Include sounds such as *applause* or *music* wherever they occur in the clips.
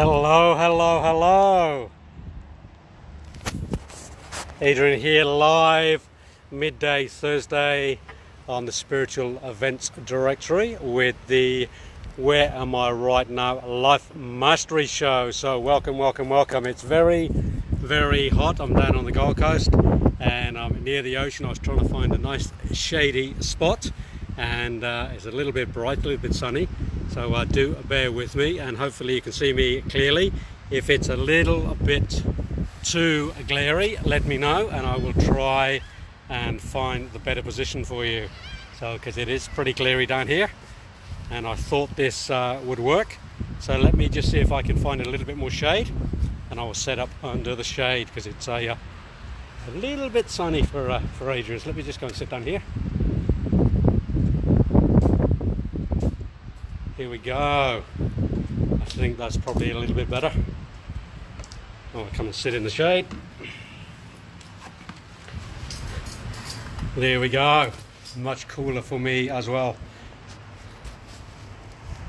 Hello, hello, hello. Adrian here live midday Thursday on the spiritual events directory with the Where Am I Right Now Life Mastery Show. So, welcome, welcome, welcome. It's very, very hot. I'm down on the Gold Coast and I'm near the ocean. I was trying to find a nice shady spot and uh, it's a little bit bright, a little bit sunny. So uh, do bear with me and hopefully you can see me clearly. If it's a little bit too glary, let me know and I will try and find the better position for you. So, because it is pretty glary down here and I thought this uh, would work. So let me just see if I can find a little bit more shade and I will set up under the shade because it's a, uh, a little bit sunny for, uh, for Adrian. So let me just go and sit down here. Here we go. I think that's probably a little bit better. I'll come and sit in the shade. There we go. Much cooler for me as well.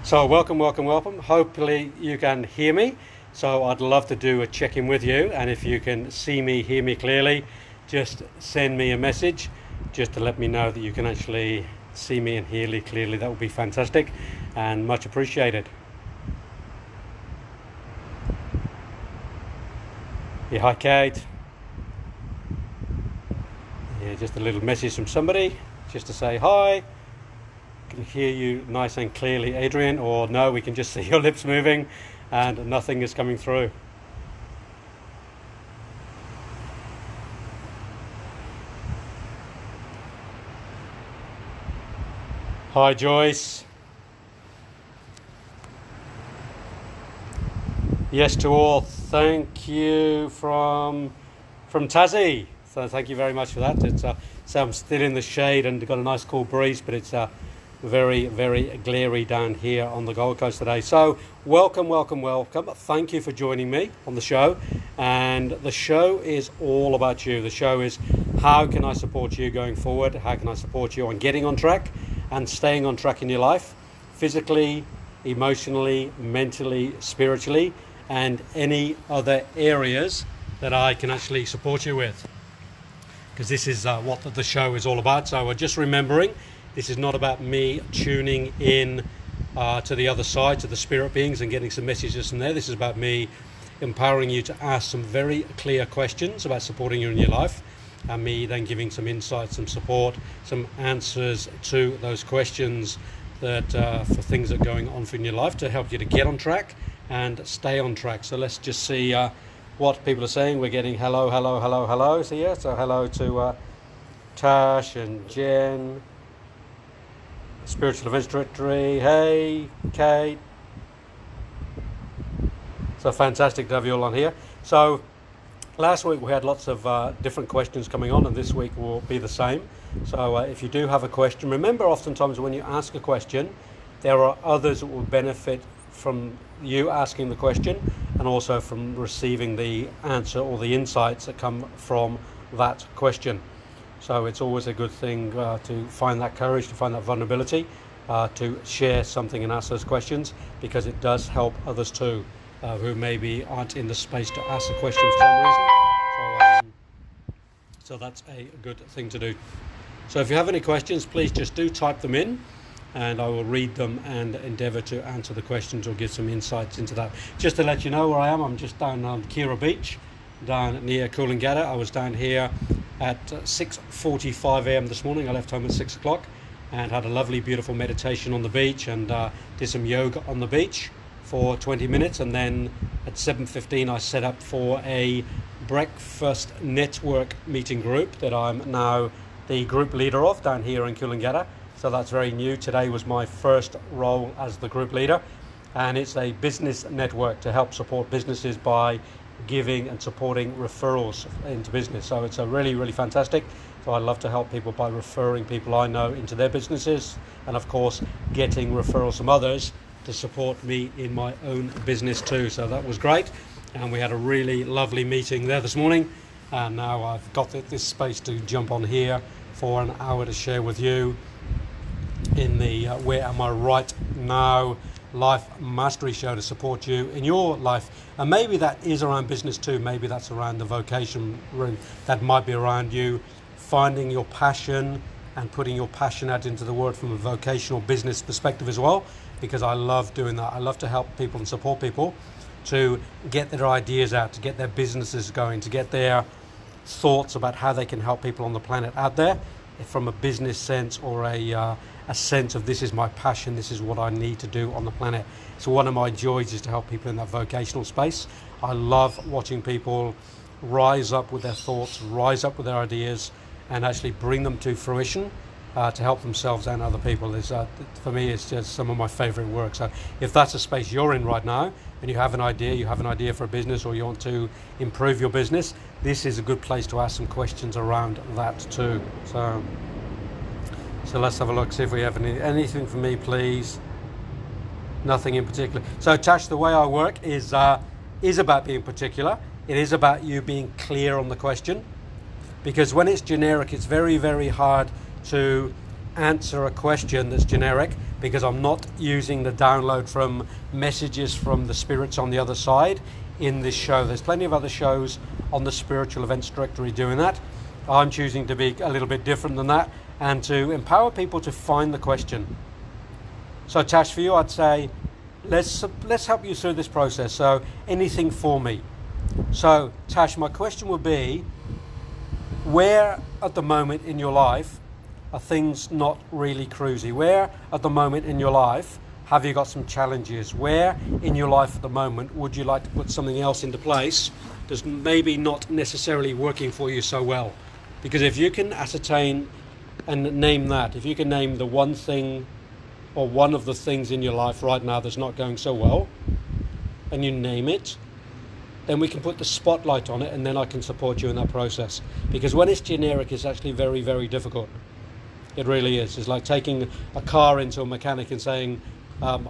So welcome, welcome, welcome. Hopefully you can hear me. So I'd love to do a check-in with you and if you can see me, hear me clearly, just send me a message just to let me know that you can actually see me and hear me clearly. That would be fantastic and much appreciated. Yeah, hi Kate. Yeah, just a little message from somebody just to say hi. Can hear you nice and clearly, Adrian, or no, we can just *laughs* see your lips moving and nothing is coming through. Hi Joyce. Yes to all. Thank you from from Tassie. So thank you very much for that. It's uh, so I'm still in the shade and got a nice cool breeze, but it's uh, very very glary down here on the Gold Coast today. So welcome, welcome, welcome. Thank you for joining me on the show. And the show is all about you. The show is how can I support you going forward? How can I support you on getting on track and staying on track in your life, physically, emotionally, mentally, spiritually and any other areas that I can actually support you with. Because this is uh, what the show is all about. So, just remembering this is not about me tuning in uh, to the other side, to the spirit beings, and getting some messages from there. This is about me empowering you to ask some very clear questions about supporting you in your life, and me then giving some insight, some support, some answers to those questions that uh, for things that are going on in your life to help you to get on track and stay on track. So let's just see uh, what people are saying. We're getting hello, hello, hello, hello. So yeah, so hello to uh, Tash and Jen, Spiritual Events Directory. Hey, Kate. So fantastic to have you all on here. So last week we had lots of uh, different questions coming on, and this week will be the same. So uh, if you do have a question, remember oftentimes when you ask a question, there are others that will benefit from you asking the question and also from receiving the answer or the insights that come from that question. So it's always a good thing uh, to find that courage, to find that vulnerability, uh, to share something and ask those questions because it does help others too uh, who maybe aren't in the space to ask the question for some reason. So, um, so that's a good thing to do. So if you have any questions, please just do type them in and I will read them and endeavour to answer the questions or give some insights into that. Just to let you know where I am, I'm just down on Kirra Beach, down near Coolangatta. I was down here at 6:45 a.m. this morning. I left home at six o'clock and had a lovely, beautiful meditation on the beach and uh, did some yoga on the beach for 20 minutes. And then at 7:15, I set up for a breakfast network meeting group that I'm now the group leader of down here in Coolangatta so that's very new. Today was my first role as the group leader, and it's a business network to help support businesses by giving and supporting referrals into business. So it's a really, really fantastic. So I love to help people by referring people I know into their businesses, and of course, getting referrals from others to support me in my own business too. So that was great, and we had a really lovely meeting there this morning. And now I've got this space to jump on here for an hour to share with you in the uh, Where Am I Right Now life mastery show to support you in your life. And maybe that is around business too. Maybe that's around the vocation room. That might be around you finding your passion and putting your passion out into the world from a vocational business perspective as well. Because I love doing that. I love to help people and support people to get their ideas out, to get their businesses going, to get their thoughts about how they can help people on the planet out there from a business sense or a, uh, a sense of this is my passion, this is what I need to do on the planet. So, one of my joys is to help people in that vocational space. I love watching people rise up with their thoughts, rise up with their ideas, and actually bring them to fruition uh, to help themselves and other people is uh, for me it's just some of my favorite work. So if that's a space you're in right now and you have an idea you have an idea for a business or you want to improve your business this is a good place to ask some questions around that too. So so let's have a look see if we have any anything for me please. Nothing in particular. So Tash the way I work is uh, is about being particular. It is about you being clear on the question. Because when it's generic it's very very hard to answer a question that's generic because I'm not using the download from messages from the spirits on the other side in this show. There's plenty of other shows on the spiritual events directory doing that. I'm choosing to be a little bit different than that and to empower people to find the question. So Tash, for you, I'd say let's let's help you through this process. So anything for me. So Tash, my question would be, where at the moment in your life are things not really cruisy? Where at the moment in your life have you got some challenges? Where in your life at the moment would you like to put something else into place that's maybe not necessarily working for you so well? Because if you can ascertain and name that, if you can name the one thing or one of the things in your life right now that's not going so well, and you name it, then we can put the spotlight on it and then I can support you in that process. Because when it's generic, it's actually very, very difficult. It really is. It's like taking a car into a mechanic and saying, um,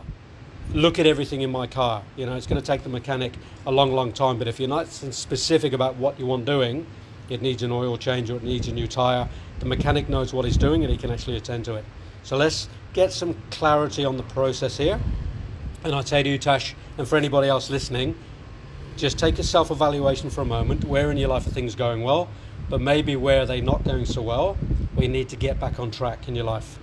look at everything in my car. You know, it's going to take the mechanic a long, long time. But if you're not specific about what you want doing, it needs an oil change or it needs a new tire. The mechanic knows what he's doing and he can actually attend to it. So let's get some clarity on the process here. And I tell you, Tash, and for anybody else listening, just take a self evaluation for a moment. Where in your life are things going well? But maybe where are they not going so well? We need to get back on track in your life.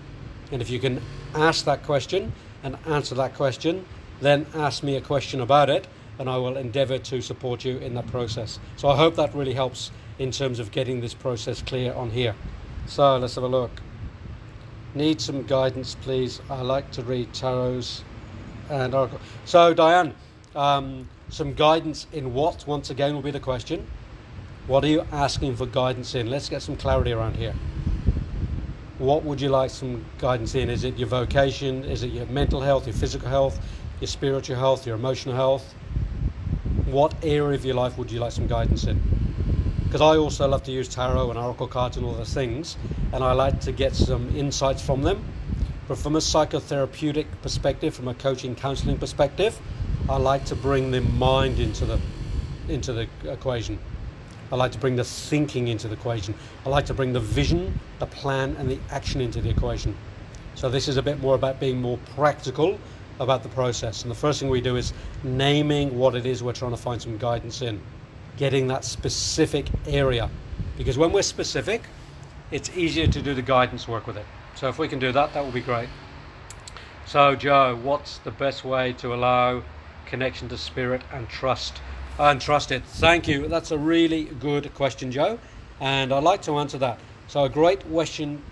And if you can ask that question and answer that question, then ask me a question about it, and I will endeavor to support you in that process. So I hope that really helps in terms of getting this process clear on here. So let's have a look. Need some guidance, please. I like to read tarots and oracle. So, Diane, um, some guidance in what? Once again, will be the question. What are you asking for guidance in? Let's get some clarity around here what would you like some guidance in? Is it your vocation? Is it your mental health, your physical health, your spiritual health, your emotional health? What area of your life would you like some guidance in? Because I also love to use tarot and oracle cards and all those things, and I like to get some insights from them. But from a psychotherapeutic perspective, from a coaching counseling perspective, I like to bring the mind into the into the equation. I like to bring the thinking into the equation. I like to bring the vision, the plan, and the action into the equation. So this is a bit more about being more practical about the process. And the first thing we do is naming what it is we're trying to find some guidance in, getting that specific area. Because when we're specific, it's easier to do the guidance work with it. So if we can do that, that would be great. So, Joe, what's the best way to allow connection to spirit and trust and trust it? Thank you. That's a really good question, Joe, and I'd like to answer that. So a great question,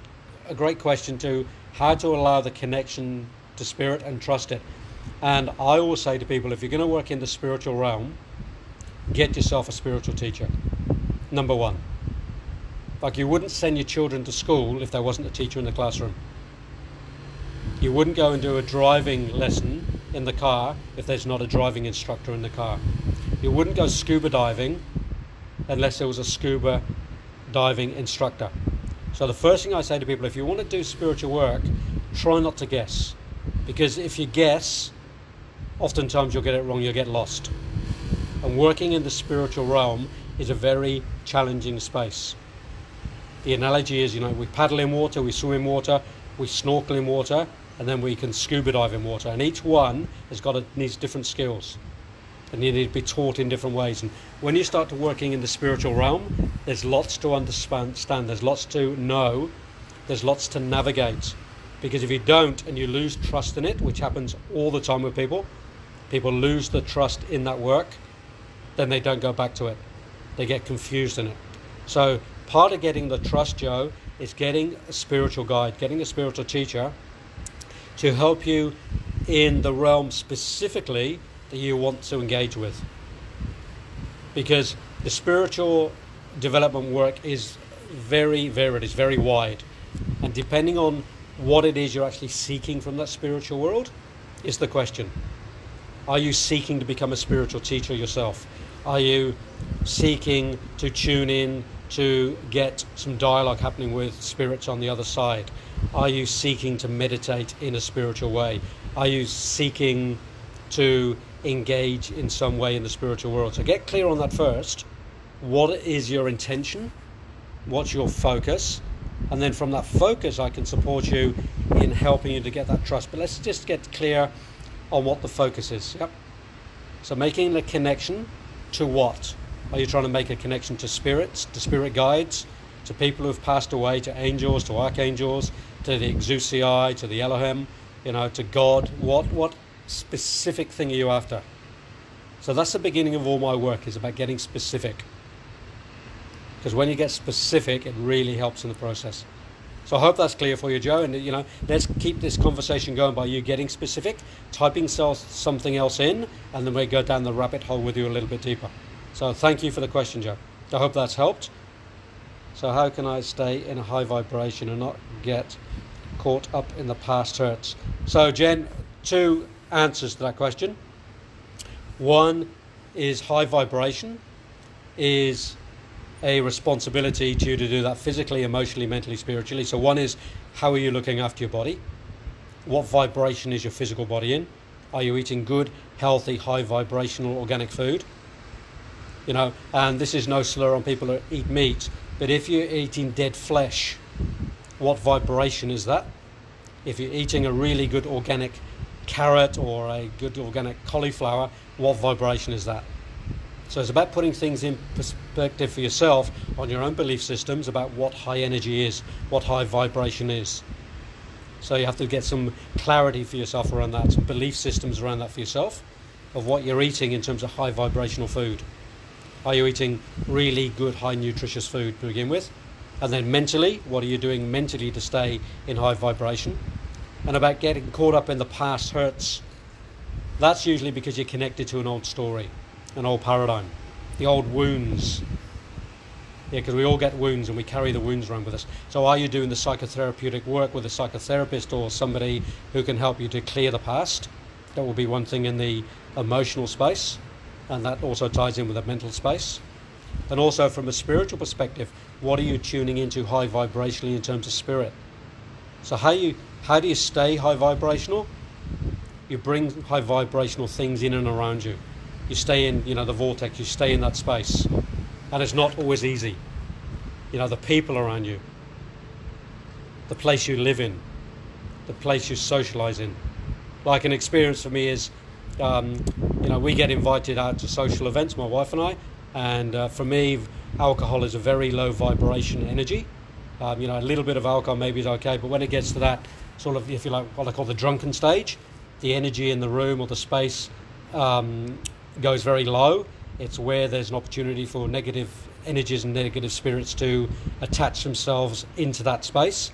a great question to how to allow the connection to spirit and trust it. And I always say to people, if you're going to work in the spiritual realm, get yourself a spiritual teacher. Number one. Like you wouldn't send your children to school if there wasn't a teacher in the classroom. You wouldn't go and do a driving lesson in the car if there's not a driving instructor in the car. You wouldn't go scuba diving unless there was a scuba diving instructor. So the first thing I say to people, if you want to do spiritual work, try not to guess. Because if you guess, oftentimes you'll get it wrong, you'll get lost. And working in the spiritual realm is a very challenging space. The analogy is, you know, we paddle in water, we swim in water, we snorkel in water, and then we can scuba dive in water. And each one has got a, needs different skills, and you need to be taught in different ways. And when you start to working in the spiritual realm, there's lots to understand. There's lots to know. There's lots to navigate. Because if you don't and you lose trust in it, which happens all the time with people, people lose the trust in that work, then they don't go back to it. They get confused in it. So part of getting the trust, Joe, is getting a spiritual guide, getting a spiritual teacher to help you in the realm specifically that you want to engage with. Because the spiritual development work is very varied, it's very wide. And depending on what it is you're actually seeking from that spiritual world, is the question. Are you seeking to become a spiritual teacher yourself? Are you seeking to tune in to get some dialogue happening with spirits on the other side? Are you seeking to meditate in a spiritual way? Are you seeking to engage in some way in the spiritual world? So get clear on that first. What is your intention? What's your focus? And then from that focus, I can support you in helping you to get that trust. But let's just get clear on what the focus is. Yep. So making the connection to what? Are you trying to make a connection to spirits, to spirit guides, to people who've passed away, to angels, to archangels, to the exousiae, to the Elohim, you know, to God? What what specific thing are you after? So that's the beginning of all my work is about getting specific. Because when you get specific, it really helps in the process. So I hope that's clear for you, Joe. And you know, let's keep this conversation going by you getting specific, typing something else in, and then we go down the rabbit hole with you a little bit deeper. So thank you for the question, Joe. I hope that's helped. So how can I stay in a high vibration and not get caught up in the past hurts? So Jen, two answers to that question. One is high vibration is a responsibility to you to do that physically, emotionally, mentally, spiritually. So, one is how are you looking after your body? What vibration is your physical body in? Are you eating good, healthy, high vibrational organic food? You know, and this is no slur on people who eat meat, but if you're eating dead flesh, what vibration is that? If you're eating a really good organic carrot or a good organic cauliflower, what vibration is that? So it's about putting things in perspective for yourself on your own belief systems about what high energy is, what high vibration is. So you have to get some clarity for yourself around that, some belief systems around that for yourself of what you're eating in terms of high vibrational food. Are you eating really good, high nutritious food to begin with? And then mentally, what are you doing mentally to stay in high vibration? And about getting caught up in the past hurts. That's usually because you're connected to an old story an old paradigm, the old wounds. Yeah, because we all get wounds and we carry the wounds around with us. So, are you doing the psychotherapeutic work with a psychotherapist or somebody who can help you to clear the past? That will be one thing in the emotional space, and that also ties in with the mental space. And also, from a spiritual perspective, what are you tuning into high vibrationally in terms of spirit? So, how you how do you stay high vibrational? You bring high vibrational things in and around you you stay in, you know, the vortex, you stay in that space. And it's not always easy. You know, the people around you, the place you live in, the place you socialize in. Like an experience for me is, um, you know, we get invited out to social events, my wife and I, and uh, for me, alcohol is a very low vibration energy. Um, you know, a little bit of alcohol maybe is okay, but when it gets to that sort of, if you like, what I call the drunken stage, the energy in the room or the space um, goes very low. It's where there's an opportunity for negative energies and negative spirits to attach themselves into that space.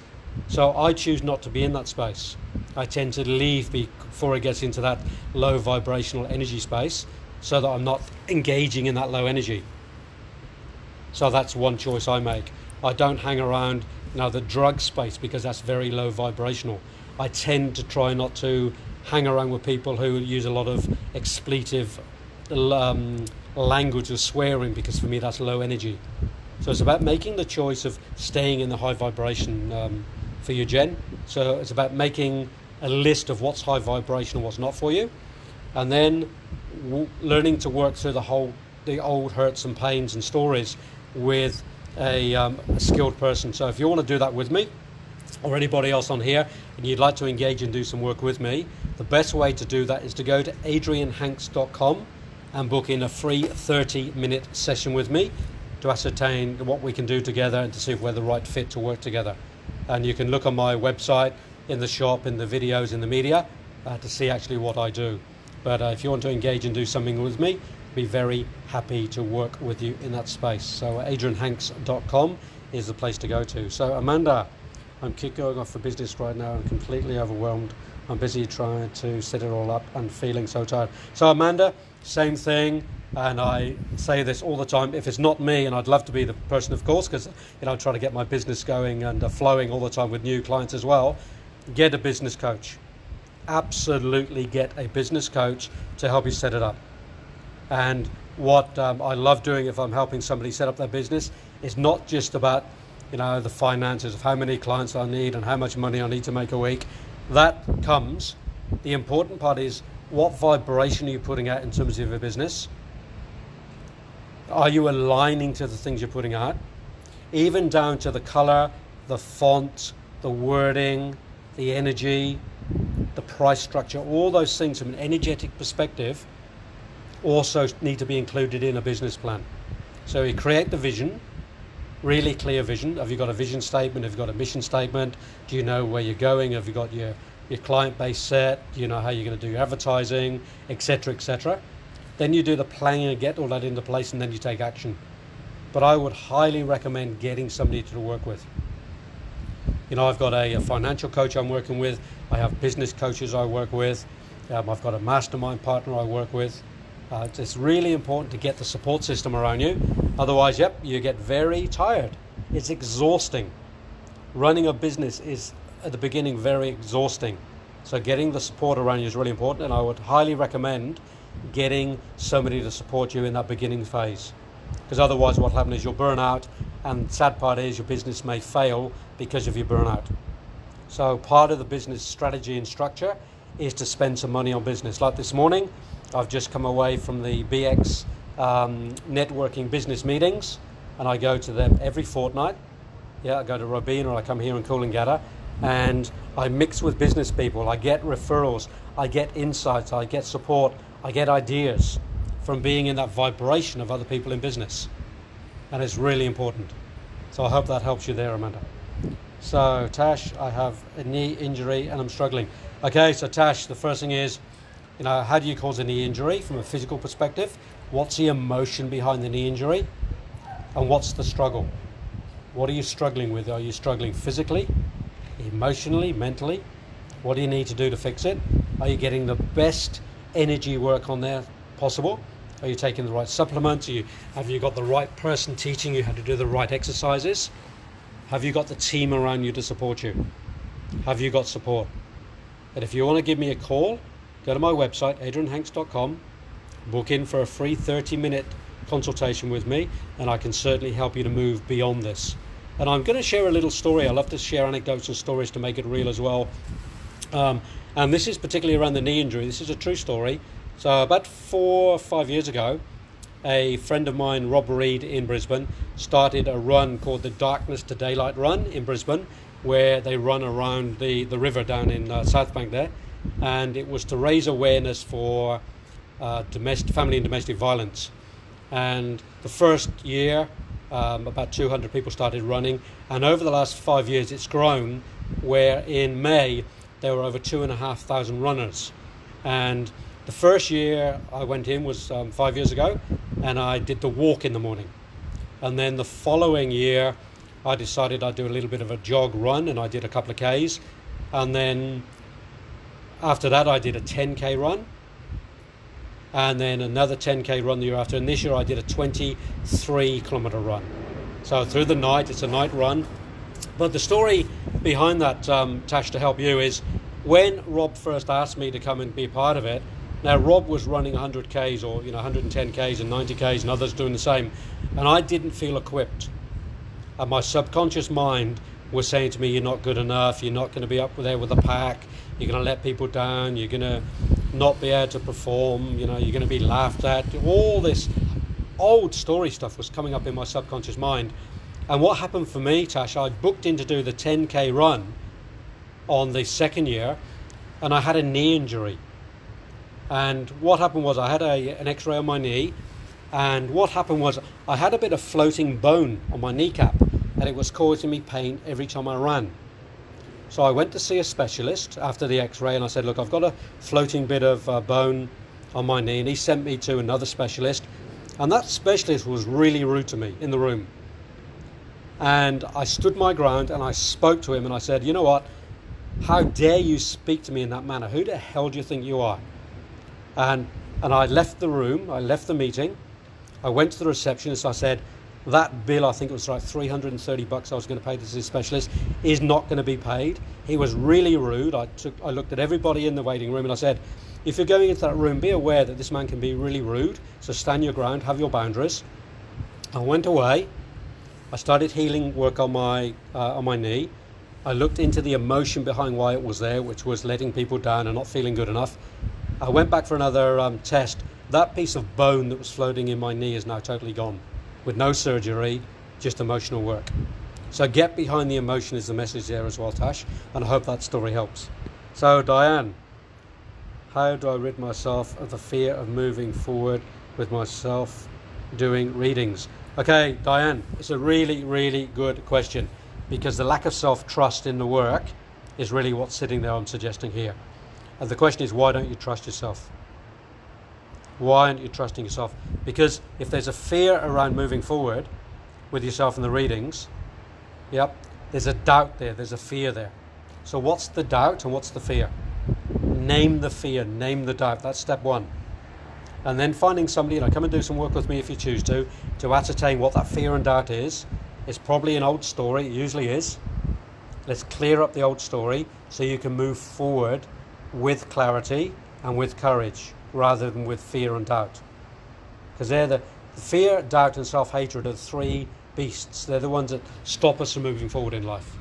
So I choose not to be in that space. I tend to leave before it gets into that low vibrational energy space so that I'm not engaging in that low energy. So that's one choice I make. I don't hang around now the drug space because that's very low vibrational. I tend to try not to hang around with people who use a lot of expletive um, language or swearing because for me that's low energy. So it's about making the choice of staying in the high vibration um, for you, Jen. So it's about making a list of what's high vibration and what's not for you, and then w- learning to work through the whole the old hurts and pains and stories with a, um, a skilled person. So if you want to do that with me, or anybody else on here and you'd like to engage and do some work with me, the best way to do that is to go to adrianhanks.com and book in a free 30 minute session with me to ascertain what we can do together and to see if we're the right fit to work together. And you can look on my website, in the shop, in the videos, in the media uh, to see actually what I do. But uh, if you want to engage and do something with me, be very happy to work with you in that space. So adrianhanks.com is the place to go to. So Amanda, I'm kick going off for business right now. I'm completely overwhelmed. I'm busy trying to set it all up and feeling so tired. So Amanda, same thing. And I say this all the time. If it's not me, and I'd love to be the person, of course, because you know I try to get my business going and uh, flowing all the time with new clients as well. Get a business coach. Absolutely get a business coach to help you set it up. And what um, I love doing if I'm helping somebody set up their business is not just about you know the finances of how many clients I need and how much money I need to make a week. That comes. The important part is what vibration are you putting out in terms of your business? Are you aligning to the things you're putting out? Even down to the color, the font, the wording, the energy, the price structure, all those things from an energetic perspective also need to be included in a business plan. So you create the vision, really clear vision. Have you got a vision statement? Have you got a mission statement? Do you know where you're going? Have you got your, your client base set? Do you know how you're going to do your advertising, etc., etc.? Then you do the planning and get all that into place, and then you take action. But I would highly recommend getting somebody to work with. You know, I've got a, a financial coach I'm working with. I have business coaches I work with. Um, I've got a mastermind partner I work with. Uh, it's really important to get the support system around you. Otherwise, yep, you get very tired. It's exhausting. Running a business is at the beginning very exhausting. So getting the support around you is really important, and I would highly recommend getting somebody to support you in that beginning phase. Because otherwise, what happens is you'll burn out, and the sad part is your business may fail because of your burnout. So part of the business strategy and structure is to spend some money on business. Like this morning, I've just come away from the BX um, networking business meetings, and I go to them every fortnight. Yeah, I go to Robina or I come here in Coolangatta, and I mix with business people. I get referrals, I get insights, I get support, I get ideas from being in that vibration of other people in business. And it's really important. So I hope that helps you there, Amanda. So, Tash, I have a knee injury and I'm struggling. Okay, so Tash, the first thing is you know, how do you cause a knee injury from a physical perspective? What's the emotion behind the knee injury? And what's the struggle? What are you struggling with? Are you struggling physically, emotionally, mentally? What do you need to do to fix it? Are you getting the best energy work on there possible? Are you taking the right supplements? You, have you got the right person teaching you how to do the right exercises? Have you got the team around you to support you? Have you got support? And if you want to give me a call, go to my website, adrianhanks.com, book in for a free 30 minute consultation with me, and I can certainly help you to move beyond this. And I'm going to share a little story. I love to share anecdotes and stories to make it real as well. Um, and this is particularly around the knee injury. This is a true story. So, about four or five years ago, a friend of mine, Rob Reed in Brisbane, started a run called the Darkness to Daylight Run in Brisbane, where they run around the, the river down in uh, South Bank there and it was to raise awareness for uh, domestic, family and domestic violence. And the first year, um, about 200 people started running, and over the last five years, it's grown. Where in May there were over two and a half thousand runners, and the first year I went in was um, five years ago, and I did the walk in the morning, and then the following year, I decided I'd do a little bit of a jog run, and I did a couple of k's, and then after that, I did a 10k run, and then another 10k run the year after. And this year, I did a 23 kilometer run. So through the night, it's a night run. But the story behind that, um, Tash, to help you, is when Rob first asked me to come and be a part of it. Now Rob was running 100k's or you know 110k's and 90k's and others doing the same, and I didn't feel equipped. And my subconscious mind was saying to me, "You're not good enough. You're not going to be up there with the pack you're going to let people down, you're going to not be able to perform, you know, you're going to be laughed at. All this old story stuff was coming up in my subconscious mind. And what happened for me, Tash, I booked in to do the 10k run on the second year, and I had a knee injury. And what happened was I had a, an X-ray on my knee, and what happened was I had a bit of floating bone on my kneecap, and it was causing me pain every time I ran. So I went to see a specialist after the X-ray, and I said, "Look, I've got a floating bit of uh, bone on my knee," and he sent me to another specialist, and that specialist was really rude to me in the room. And I stood my ground and I spoke to him, and I said, "You know what? How dare you speak to me in that manner? Who the hell do you think you are?" And and I left the room. I left the meeting. I went to the receptionist. I said, that bill, I think it was like 330 bucks I was going to pay this specialist, is not going to be paid. He was really rude. I took, I looked at everybody in the waiting room and I said, if you're going into that room, be aware that this man can be really rude. So stand your ground, have your boundaries. I went away. I started healing work on my uh, on my knee. I looked into the emotion behind why it was there, which was letting people down and not feeling good enough. I went back for another um, test. That piece of bone that was floating in my knee is now totally gone with no surgery, just emotional work. So get behind the emotion is the message there as well, Tash, and I hope that story helps. So, Diane, how do I rid myself of the fear of moving forward with myself doing readings? Okay, Diane, it's a really, really good question because the lack of self trust in the work is really what's sitting there, I'm suggesting here. And the question is, why don't you trust yourself? Why aren't you trusting yourself? Because if there's a fear around moving forward with yourself in the readings, yep, there's a doubt there, there's a fear there. So, what's the doubt and what's the fear? Name the fear, name the doubt. That's step one. And then finding somebody, you know, come and do some work with me if you choose to, to ascertain what that fear and doubt is. It's probably an old story, it usually is. Let's clear up the old story so you can move forward with clarity and with courage rather than with fear and doubt. Because they're the, the fear, doubt, and self hatred are the three beasts. They're the ones that stop us from moving forward in life.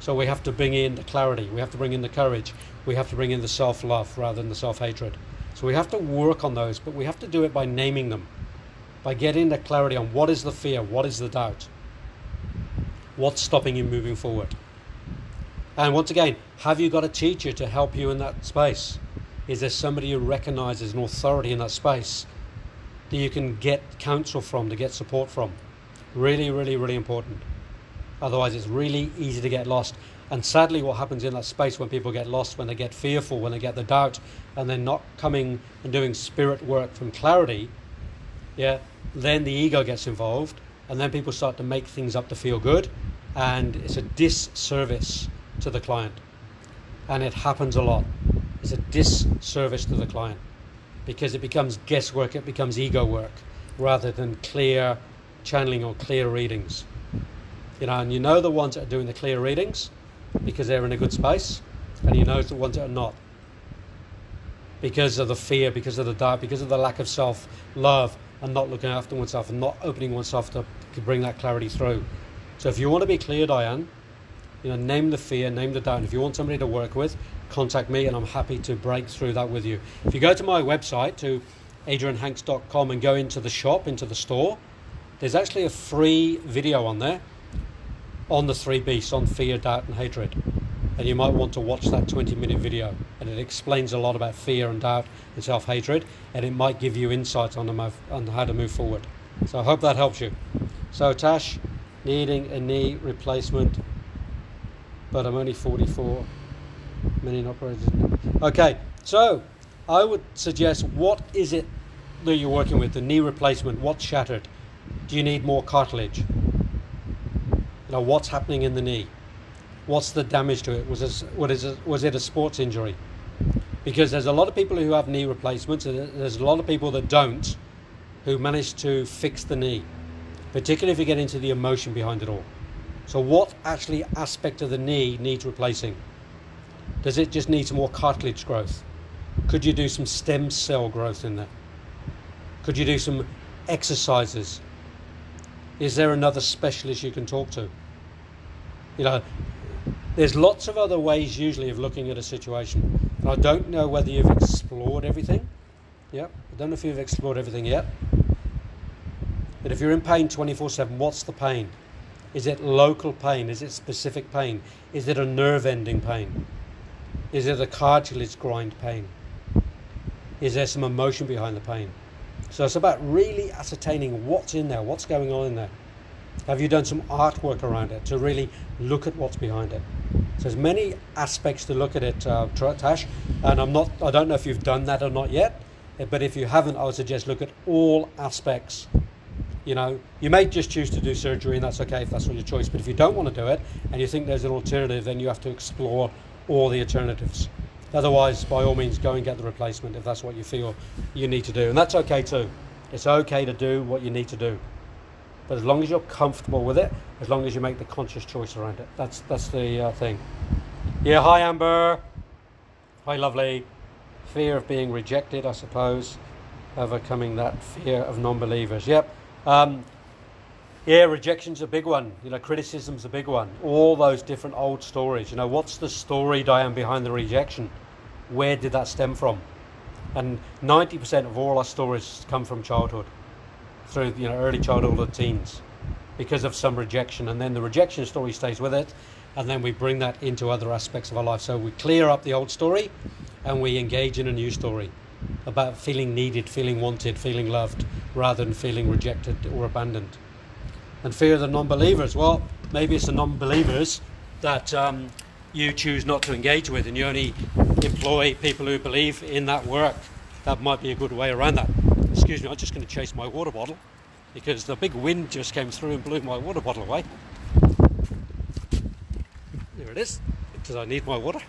So we have to bring in the clarity, we have to bring in the courage, we have to bring in the self love rather than the self hatred. So we have to work on those, but we have to do it by naming them, by getting the clarity on what is the fear, what is the doubt, what's stopping you moving forward. And once again, have you got a teacher to help you in that space? Is there somebody who recognizes an authority in that space that you can get counsel from, to get support from? Really, really, really important. Otherwise, it's really easy to get lost. And sadly, what happens in that space when people get lost, when they get fearful, when they get the doubt, and they're not coming and doing spirit work from clarity, yeah, then the ego gets involved, and then people start to make things up to feel good, and it's a disservice to the client. And it happens a lot is a disservice to the client because it becomes guesswork, it becomes ego work rather than clear channeling or clear readings. You know, and you know the ones that are doing the clear readings because they're in a good space, and you know the ones that are not because of the fear, because of the doubt, because of the lack of self love and not looking after oneself and not opening oneself to, to bring that clarity through. So if you want to be clear, Diane, you know, name the fear, name the doubt. If you want somebody to work with, contact me and I'm happy to break through that with you. If you go to my website, to adrianhanks.com and go into the shop, into the store, there's actually a free video on there on the three beasts, on fear, doubt, and hatred. And you might want to watch that 20 minute video. And it explains a lot about fear and doubt and self hatred. And it might give you insights on, on how to move forward. So I hope that helps you. So, Tash, needing a knee replacement, but I'm only 44 million operators. Okay, so I would suggest what is it that you're working with? The knee replacement, what's shattered? Do you need more cartilage? You know, what's happening in the knee? What's the damage to it? Was it, what is it, was it a sports injury? Because there's a lot of people who have knee replacements, and there's a lot of people that don't, who manage to fix the knee, particularly if you get into the emotion behind it all. So, what actually aspect of the knee needs replacing? Does it just need some more cartilage growth? Could you do some stem cell growth in there? Could you do some exercises? Is there another specialist you can talk to? You know, there's lots of other ways usually of looking at a situation. I don't know whether you've explored everything. Yep, I don't know if you've explored everything yet. But if you're in pain 24 7, what's the pain? Is it local pain? Is it specific pain? Is it a nerve ending pain? Is it a cartilage grind pain? Is there some emotion behind the pain? So it's about really ascertaining what's in there, what's going on in there. Have you done some artwork around it to really look at what's behind it? So there's many aspects to look at it, uh, Tash, and I'm not. I don't know if you've done that or not yet, eh, but if you haven't, I would suggest look at all aspects. You know, you may just choose to do surgery, and that's okay if that's your choice. But if you don't want to do it, and you think there's an alternative, then you have to explore all the alternatives. Otherwise, by all means, go and get the replacement if that's what you feel you need to do, and that's okay too. It's okay to do what you need to do. But as long as you're comfortable with it, as long as you make the conscious choice around it, that's that's the uh, thing. Yeah, hi Amber. Hi, lovely. Fear of being rejected, I suppose. Overcoming that fear of non-believers. Yep. Um, yeah, rejection's a big one. You know, criticism's a big one. All those different old stories. You know, what's the story, Diane, behind the rejection? Where did that stem from? And 90% of all our stories come from childhood through you know early childhood or teens because of some rejection and then the rejection story stays with it and then we bring that into other aspects of our life so we clear up the old story and we engage in a new story about feeling needed feeling wanted feeling loved rather than feeling rejected or abandoned and fear the non-believers well maybe it's the non-believers that um, you choose not to engage with and you only employ people who believe in that work that might be a good way around that excuse me, I'm just going to chase my water bottle because the big wind just came through and blew my water bottle away. There it is, because I need my water.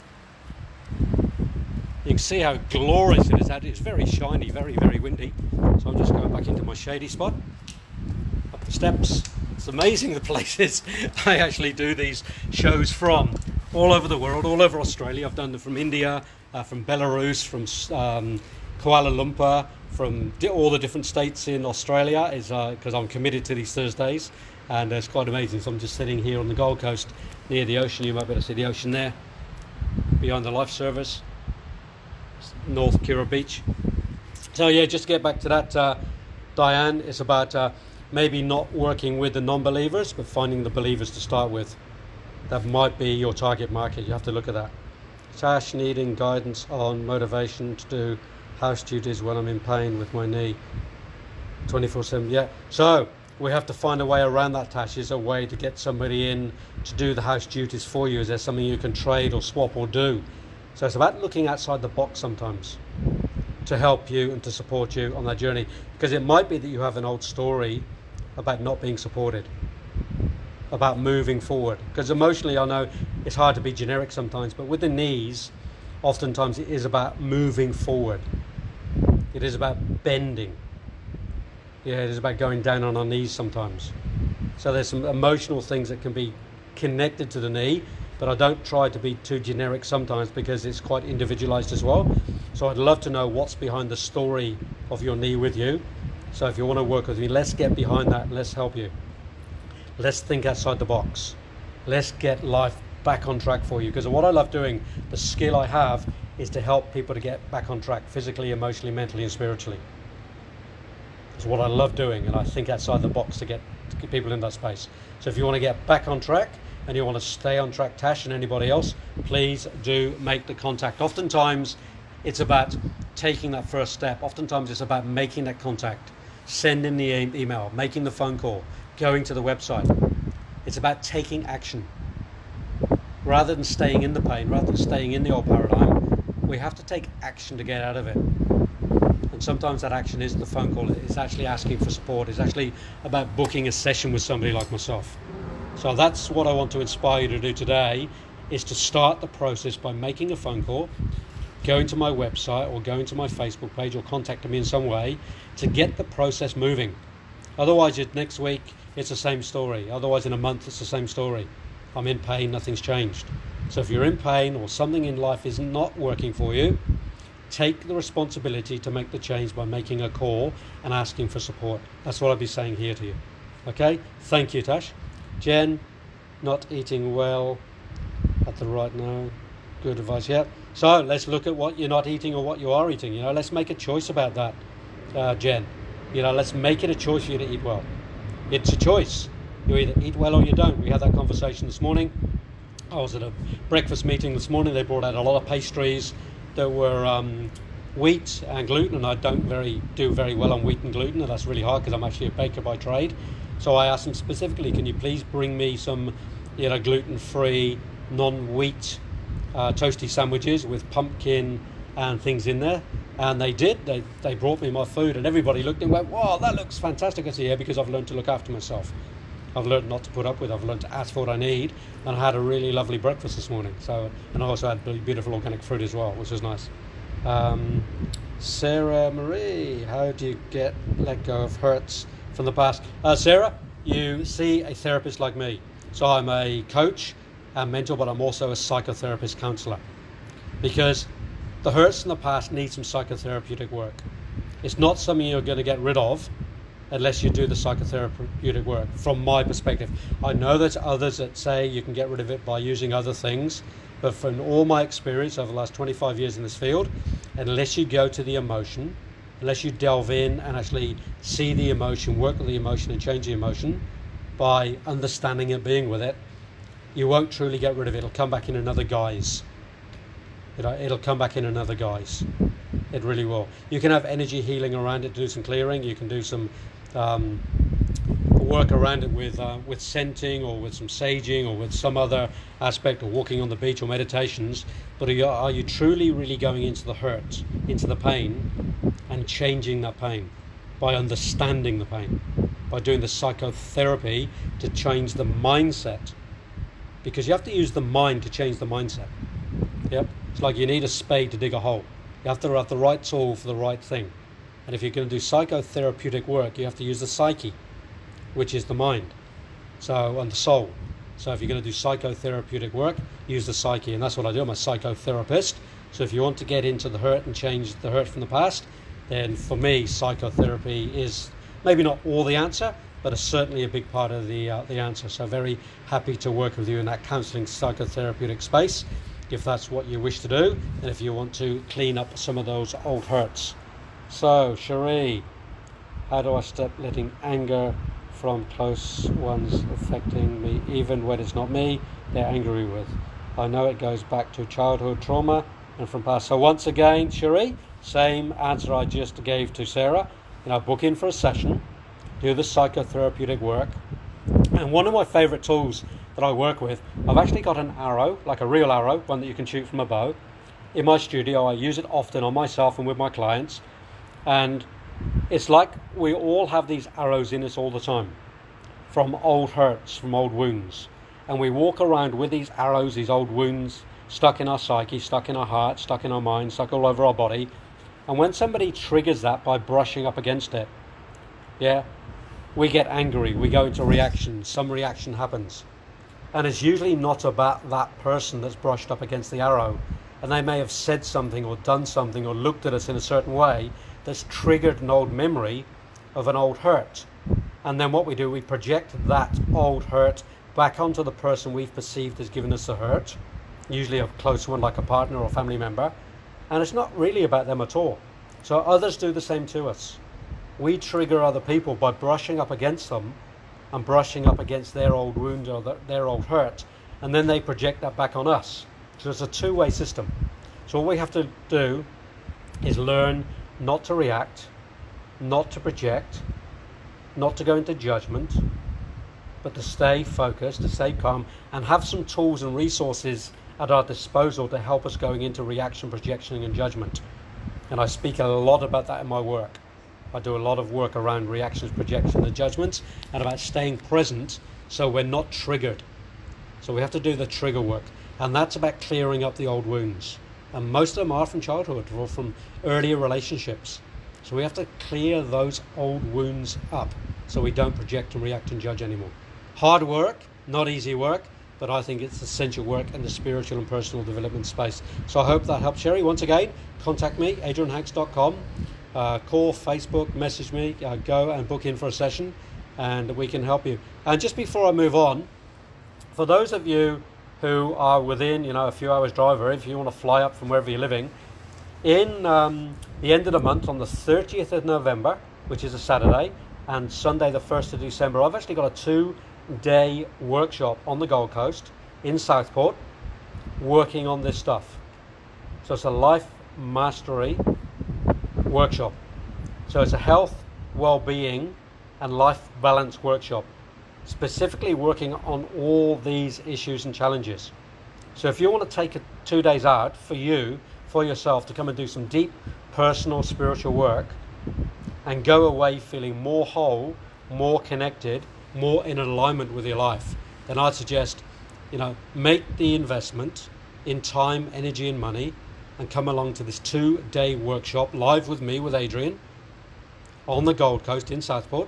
You can see how glorious it is out. It's very shiny, very, very windy. So I'm just going back into my shady spot. Up the steps. It's amazing the places *laughs* I actually do these shows from. All over the world, all over Australia. I've done them from India, uh, from Belarus, from um, Kuala Lumpur, from all the different states in Australia is because uh, I'm committed to these Thursdays and it's quite amazing. So I'm just sitting here on the Gold Coast near the ocean. You might be able to see the ocean there behind the life service, North Kirra Beach. So yeah, just get back to that, uh, Diane, it's about uh, maybe not working with the non-believers, but finding the believers to start with. That might be your target market. You have to look at that. Tash needing guidance on motivation to do house duties when I'm in pain with my knee 24 7. Yeah. So we have to find a way around that, Tash. Is a way to get somebody in to do the house duties for you? Is there something you can trade or swap or do? So it's about looking outside the box sometimes to help you and to support you on that journey. Because it might be that you have an old story about not being supported, about moving forward. Because emotionally, I know it's hard to be generic sometimes, but with the knees, oftentimes it is about moving forward. It is about bending. Yeah, it is about going down on our knees sometimes. So there's some emotional things that can be connected to the knee, but I don't try to be too generic sometimes because it's quite individualized as well. So I'd love to know what's behind the story of your knee with you. So if you want to work with me, let's get behind that let's help you. Let's think outside the box. Let's get life back on track for you because what I love doing, the skill I have is to help people to get back on track physically, emotionally, mentally, and spiritually. It's what I love doing, and I think outside the box to get, to get people in that space. So if you want to get back on track and you want to stay on track, Tash and anybody else, please do make the contact. Oftentimes, it's about taking that first step. Oftentimes, it's about making that contact, sending the email, making the phone call, going to the website. It's about taking action rather than staying in the pain, rather than staying in the old paradigm we have to take action to get out of it. And sometimes that action is the phone call. It's actually asking for support. It's actually about booking a session with somebody like myself. So that's what I want to inspire you to do today is to start the process by making a phone call, going to my website or going to my Facebook page or contacting me in some way to get the process moving. Otherwise, next week it's the same story. Otherwise, in a month it's the same story. I'm in pain, nothing's changed. So if you're in pain or something in life is not working for you, take the responsibility to make the change by making a call and asking for support. That's what I'll be saying here to you. Okay? Thank you, Tash. Jen, not eating well at the right now. Good advice. Yeah. So let's look at what you're not eating or what you are eating. You know, let's make a choice about that, uh, Jen. You know, let's make it a choice for you to eat well. It's a choice. You either eat well or you don't. We had that conversation this morning. I was at a breakfast meeting this morning. They brought out a lot of pastries that were um, wheat and gluten, and I don't very do very well on wheat and gluten, and that's really hard because I'm actually a baker by trade. So I asked them specifically, can you please bring me some, you know, gluten-free, non-wheat uh, toasty sandwiches with pumpkin and things in there? And they did. They they brought me my food, and everybody looked and went, "Wow, that looks fantastic!" Said, "Yeah, because I've learned to look after myself. I've learned not to put up with. I've learned to ask for what I need, and I had a really lovely breakfast this morning. So, and I also had beautiful organic fruit as well, which was nice." Um, Sarah Marie, how do you get let go of hurts from the past? Uh, Sarah, you see a therapist like me. So I'm a coach and mentor, but I'm also a psychotherapist counselor because the hurts in the past need some psychotherapeutic work. It's not something you're going to get rid of unless you do the psychotherapeutic work, from my perspective. I know there's others that say you can get rid of it by using other things, but from all my experience over the last 25 years in this field, unless you go to the emotion, unless you delve in and actually see the emotion, work with the emotion, and change the emotion by understanding and being with it, you won't truly get rid of it. It'll come back in another guise. It'll, it'll come back in another guise. It really will. You can have energy healing around it, do some clearing. You can do some um, work around it with uh, with scenting or with some saging or with some other aspect, or walking on the beach or meditations. But are you, are you truly, really going into the hurt, into the pain, and changing that pain by understanding the pain, by doing the psychotherapy to change the mindset? Because you have to use the mind to change the mindset. Yep. It's like you need a spade to dig a hole. You have to have the right tool for the right thing. And if you're going to do psychotherapeutic work, you have to use the psyche, which is the mind, so and the soul. So if you're going to do psychotherapeutic work, use the psyche, and that's what I do. I'm a psychotherapist. So if you want to get into the hurt and change the hurt from the past, then for me, psychotherapy is maybe not all the answer, but it's certainly a big part of the uh, the answer. So very happy to work with you in that counselling psychotherapeutic space if that's what you wish to do and if you want to clean up some of those old hurts. So, Cherie, how do I stop letting anger from close ones affecting me, even when it's not me they're angry with? I know it goes back to childhood trauma and from past. So, once again, Cherie, same answer I just gave to Sarah. You know, book in for a session, do the psychotherapeutic work. And one of my favorite tools that I work with, I've actually got an arrow, like a real arrow, one that you can shoot from a bow. In my studio, I use it often on myself and with my clients. And it's like we all have these arrows in us all the time from old hurts, from old wounds. And we walk around with these arrows, these old wounds, stuck in our psyche, stuck in our heart, stuck in our mind, stuck all over our body. And when somebody triggers that by brushing up against it, yeah, we get angry, we go into reaction, some reaction happens and it's usually not about that person that's brushed up against the arrow. And they may have said something or done something or looked at us in a certain way that's triggered an old memory of an old hurt. And then what we do, we project that old hurt back onto the person we've perceived as giving us the hurt, usually a close one like a partner or family member. And it's not really about them at all. So others do the same to us. We trigger other people by brushing up against them and brushing up against their old wound or the, their old hurt, and then they project that back on us. So it's a two way system. So what we have to do is learn not to react, not to project, not to go into judgment, but to stay focused, to stay calm, and have some tools and resources at our disposal to help us going into reaction, projection, and judgment. And I speak a lot about that in my work. I do a lot of work around reactions, projection, and judgments, and about staying present so we're not triggered. So we have to do the trigger work, and that's about clearing up the old wounds. And most of them are from childhood or from earlier relationships. So we have to clear those old wounds up so we don't project and react and judge anymore. Hard work, not easy work, but I think it's essential work in the spiritual and personal development space. So I hope that helps, Sherry. Once again, contact me, adrianhanks.com uh, call, Facebook, message me, uh, go and book in for a session, and we can help you. And just before I move on, for those of you who are within, you know, a few hours drive, or if you want to fly up from wherever you're living, in um, the end of the month, on the 30th of November, which is a Saturday, and Sunday, the 1st of December, I've actually got a two day workshop on the Gold Coast in Southport working on this stuff. So it's a life mastery workshop. So it's a health, well-being and life balance workshop specifically working on all these issues and challenges. So if you want to take a, two days out for you, for yourself to come and do some deep personal spiritual work and go away feeling more whole, more connected, more in alignment with your life, then I'd suggest, you know, make the investment in time, energy, and money and come along to this two day workshop live with me, with Adrian, on the Gold Coast in Southport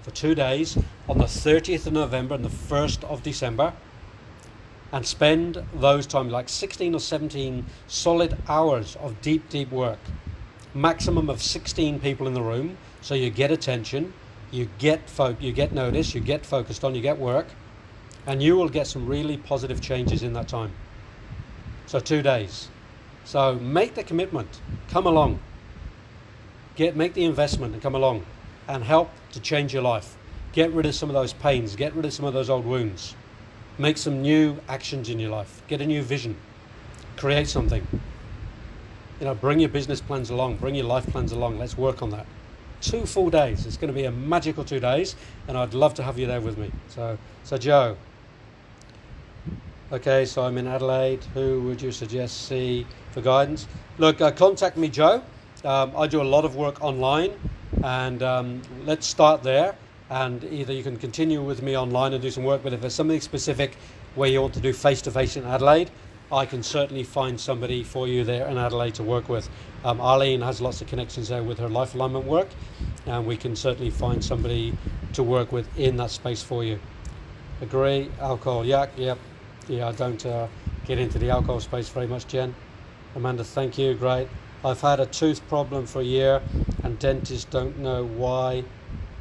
for two days on the 30th of November and the 1st of December and spend those times like 16 or 17 solid hours of deep, deep work. Maximum of 16 people in the room, so you get attention, you get fo- you get noticed, you get focused on, you get work, and you will get some really positive changes in that time. So two days. So make the commitment. Come along. Get make the investment and come along, and help to change your life. Get rid of some of those pains. Get rid of some of those old wounds. Make some new actions in your life. Get a new vision. Create something. You know, bring your business plans along. Bring your life plans along. Let's work on that. Two full days. It's going to be a magical two days, and I'd love to have you there with me. So, so Joe. Okay, so I'm in Adelaide. Who would you suggest see for guidance? Look, uh, contact me, Joe. Um, I do a lot of work online, and um, let's start there and either you can continue with me online and do some work, but if there's something specific where you want to do face to face in Adelaide, I can certainly find somebody for you there in Adelaide to work with. Um, Arlene has lots of connections there with her life alignment work, and we can certainly find somebody to work with in that space for you. Agree? Alcohol, yeah, yep, yeah. I don't uh, get into the alcohol space very much, Jen. Amanda, thank you. Great. I've had a tooth problem for a year, and dentists don't know why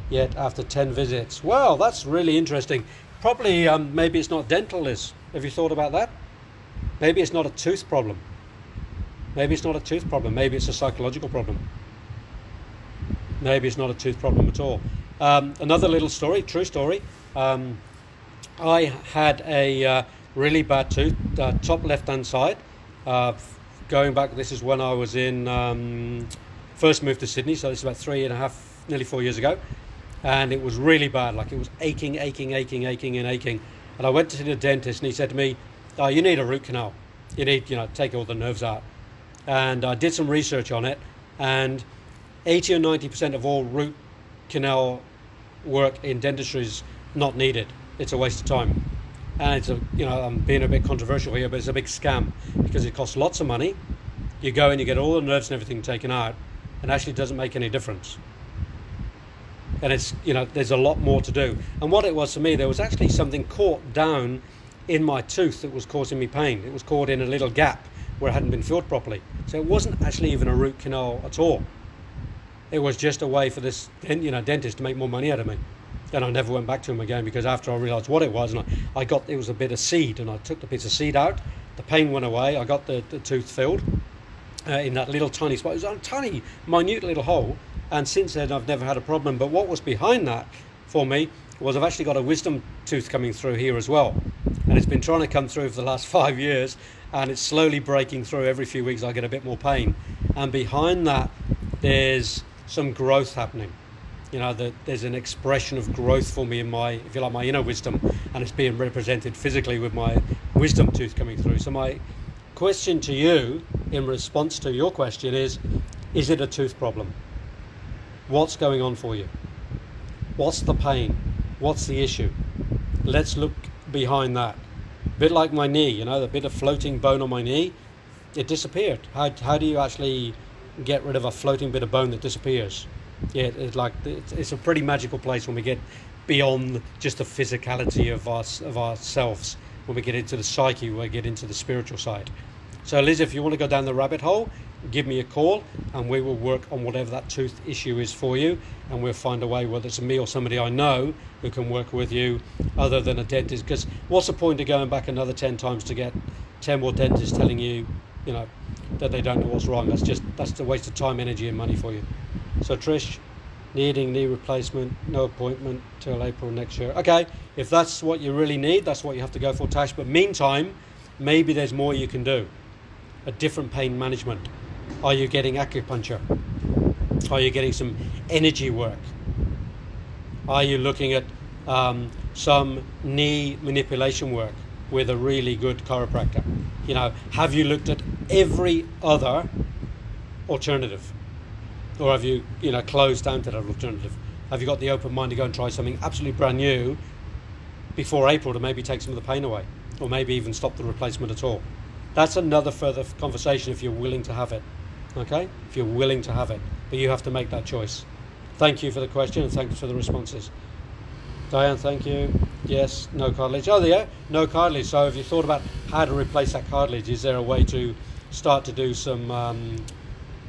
yet after 10 visits. Well, that's really interesting. Probably, um, maybe it's not dental. Have you thought about that? Maybe it's not a tooth problem. Maybe it's not a tooth problem. Maybe it's a psychological problem. Maybe it's not a tooth problem at all. Um, another little story, true story. Um, I had a uh, really bad tooth, uh, top left hand side. Uh, going back, this is when I was in, um, first moved to Sydney, so this is about three and a half, nearly four years ago and it was really bad. Like it was aching, aching, aching, aching, and aching. And I went to the dentist, and he said to me, "Oh, you need a root canal. You need, you know, take all the nerves out." And I did some research on it, and 80 or 90 percent of all root canal work in dentistry is not needed. It's a waste of time. And it's a, you know, I'm being a bit controversial here, but it's a big scam because it costs lots of money. You go and you get all the nerves and everything taken out, and actually doesn't make any difference and it's you know there's a lot more to do. And what it was for me, there was actually something caught down in my tooth that was causing me pain. It was caught in a little gap where it hadn't been filled properly. So it wasn't actually even a root canal at all. It was just a way for this you know dentist to make more money out of me. And I never went back to him again because after I realised what it was, and I, I got it was a bit of seed, and I took the piece of seed out. The pain went away. I got the, the tooth filled uh, in that little tiny spot. It was a tiny, minute little hole, and since then I've never had a problem. But what was behind that for me was I've actually got a wisdom tooth coming through here as well, and it's been trying to come through for the last *laughs* five years, and it's slowly breaking through. Every few weeks I get a bit more pain, and behind that there's some growth happening. You know, the, there's an expression of growth for me in my, if you like, my inner wisdom, and it's being represented physically with my wisdom tooth coming through. So my question to you, in response to your question, is: Is it a tooth problem? What's going on for you? What's the pain? What's the issue? Let's look behind that. A bit like my knee, you know, the bit of floating bone on my knee, it disappeared. How, how do you actually get rid of a floating bit of bone that disappears? Yeah, it's like it's a pretty magical place when we get beyond just the physicality of us of ourselves. When we get into the psyche, we get into the spiritual side. So, Liz, if you want to go down the rabbit hole, give me a call and we will work on whatever that tooth issue is for you and we'll find a way whether it's me or somebody I know who can work with you other than a dentist because what's the point of going back another 10 times to get 10 more dentists telling you you know that they don't know what's wrong that's just that's a waste of time energy and money for you so Trish needing knee replacement, no appointment till April next year. Okay, if that's what you really need, that's what you have to go for, Tash. But meantime, maybe there's more you can do. A different pain management. Are you getting acupuncture? Are you getting some energy work? Are you looking at um, some knee manipulation work with a really good chiropractor? You know, have you looked at every other alternative? Or have you, you know, closed down to that alternative? Have you got the open mind to go and try something absolutely brand new before April to maybe take some of the pain away? Or maybe even stop the replacement at all? That's another further conversation if you're willing to have it. Okay? If you're willing to have it. But you have to make that choice. Thank you for the question and thank you for the responses. Diane, thank you. Yes, no cartilage. Oh, yeah, no cartilage. So, have you thought about how to replace that cartilage? Is there a way to start to do some um,